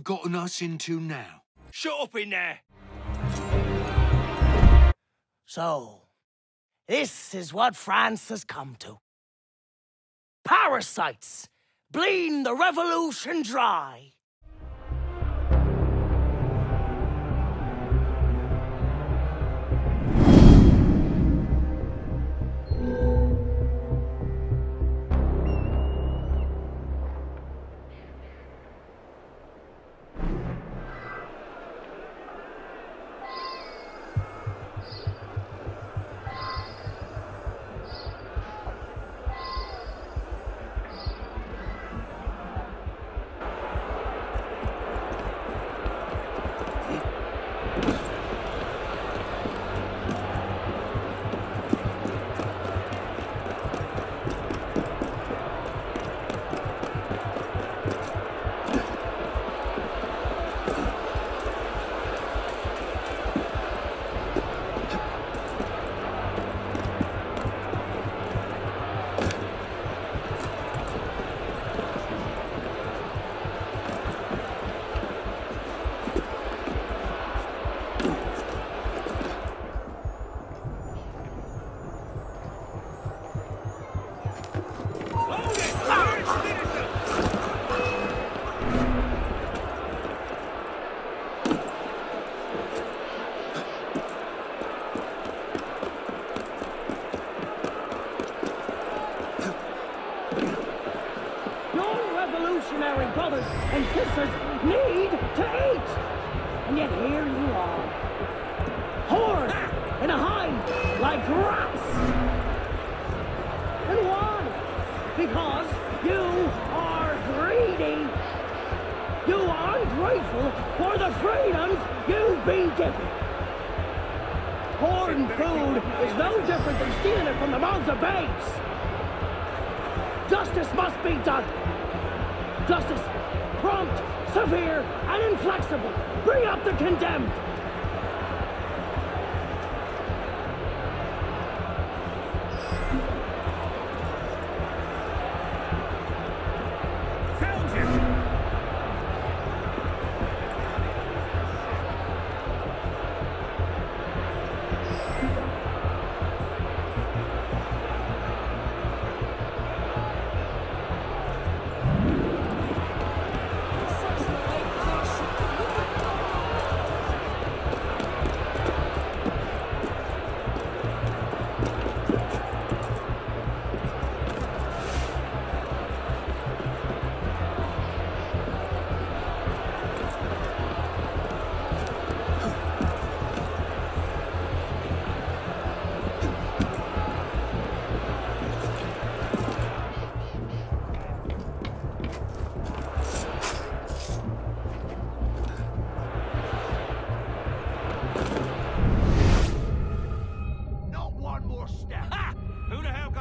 you've gotten us into now? Shut up in there! So, this is what France has come to. Parasites bleed the revolution dry. Need to eat. And yet here you are. Horrid in a hive like rats. And why? Because you are greedy. You are ungrateful for the freedoms you've been given. Hoarding food is no different than stealing it from the mouths of babes. Justice must be done. Justice, prompt, severe, and inflexible. Bring up the condemned.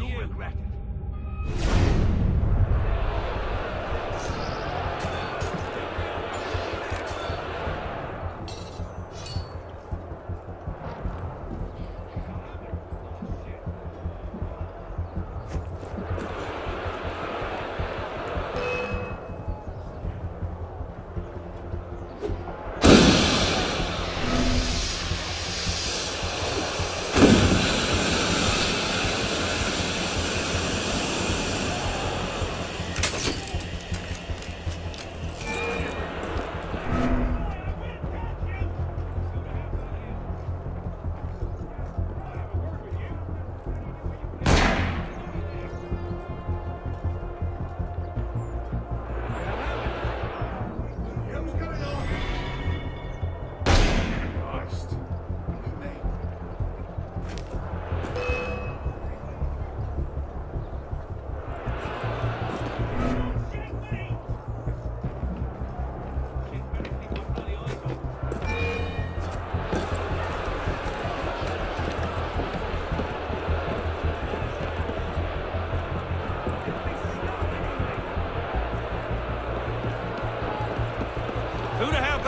you. will regret it.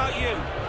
about you?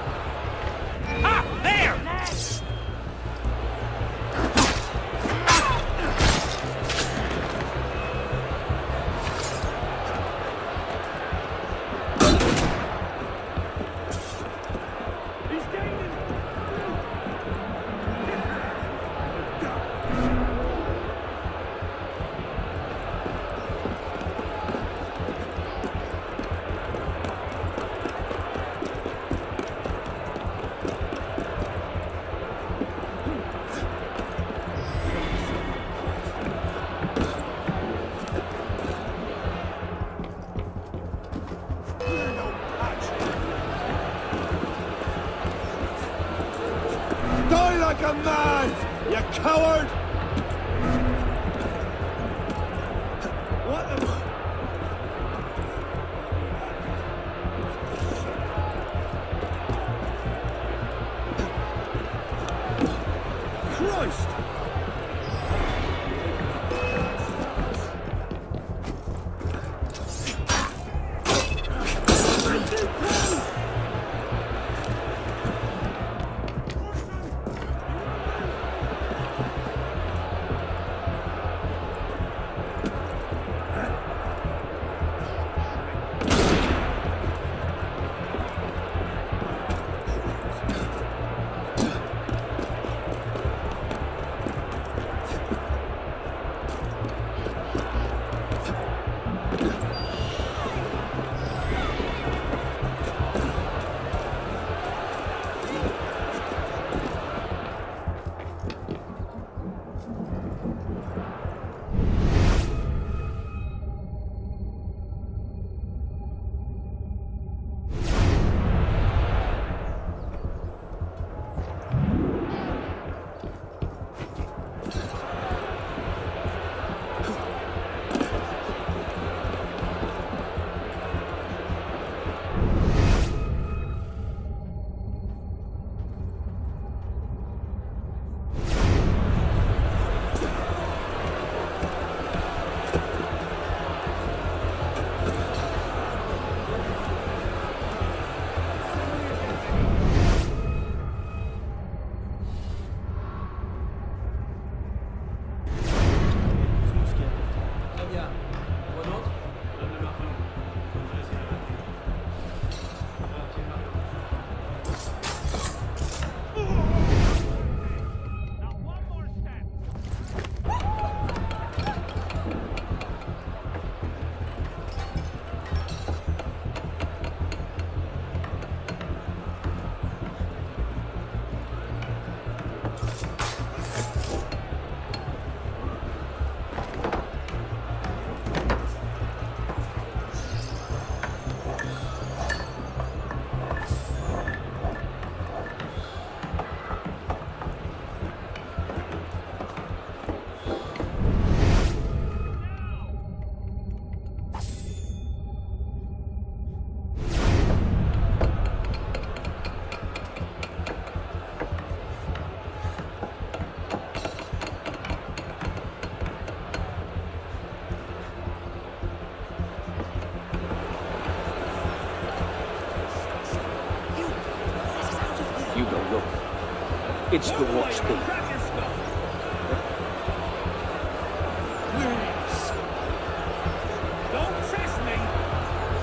It's the watch me!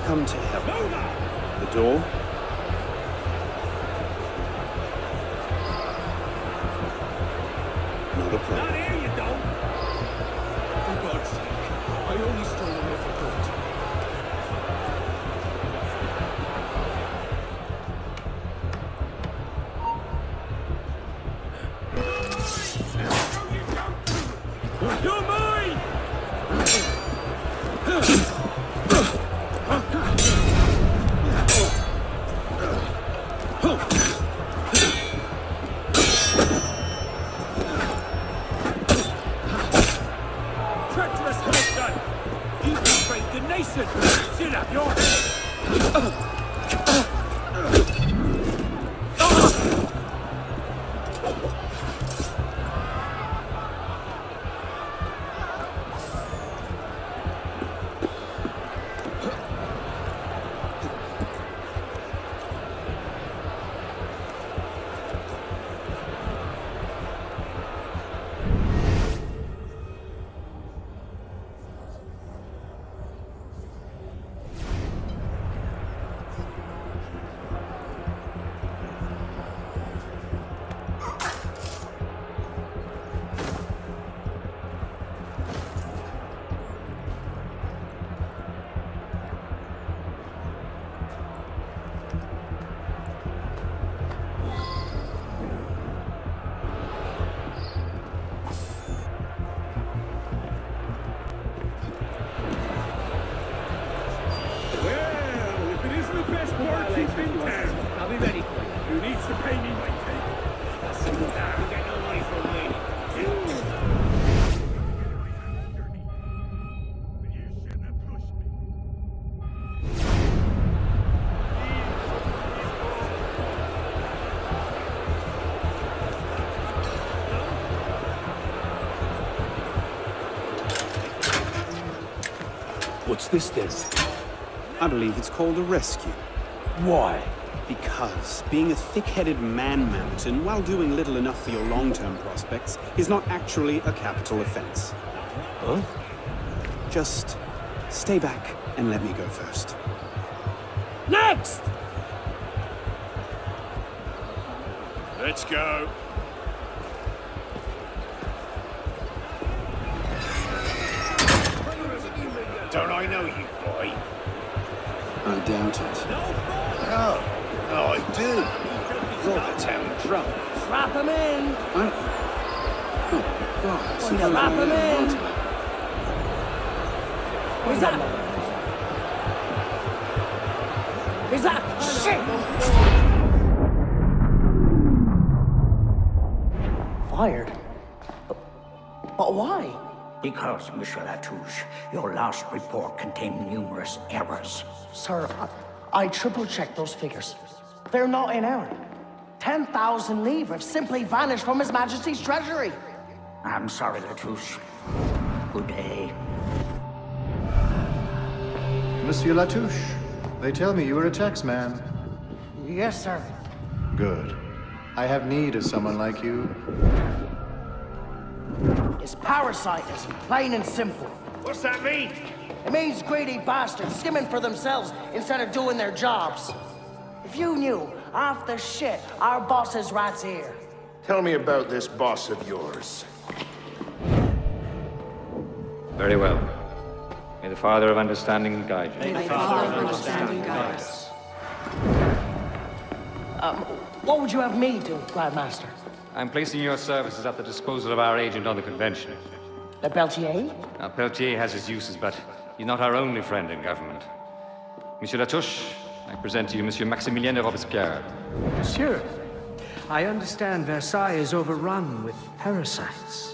Come to him. The door? Not a Not problem. here, you don't! For God's sake, I only this then? I believe it's called a rescue. Why? Because being a thick-headed man-mountain while doing little enough for your long-term prospects is not actually a capital offense. Huh? Just stay back and let me go first. Next! Let's go. Don't I know you, boy? I doubt it. No. No, I do. You're the town drunk. Wrap him in! I... Oh, God. Well, you wrap him in. Is that... Is that... Shit! Fired? But, but why? Because, Monsieur Latouche, your last report contained numerous errors. Sir, I, I triple-checked those figures. They're not in error. 10,000 livres simply vanished from His Majesty's treasury. I'm sorry, Latouche. Good day. Monsieur Latouche, they tell me you are a taxman. Yes, sir. Good. I have need of someone like you. It's parasitism, plain and simple. What's that mean? It means greedy bastards skimming for themselves instead of doing their jobs. If you knew half the shit our bosses rats here. Tell me about this boss of yours. Very well. May the Father of Understanding guide you. May, May the Father, Father of Understanding guide us. Um, what would you have me do, Grand Master? I'm placing your services at the disposal of our agent on the convention. Le Peletier? Now, Peletier has his uses, but he's not our only friend in government. Monsieur Latouche, I present to you Monsieur Maximilien de Robespierre. Monsieur, I understand Versailles is overrun with parasites.